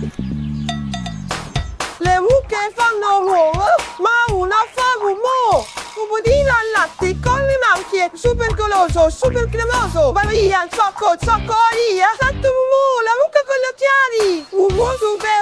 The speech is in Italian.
Le mucche fanno uovo, ma una fa rumore. Un budino al latte con le macchie, super goloso, super cremoso. Va via il zocco, zocco via. Santo mumu, la mucca con gli occhiali. Mumu super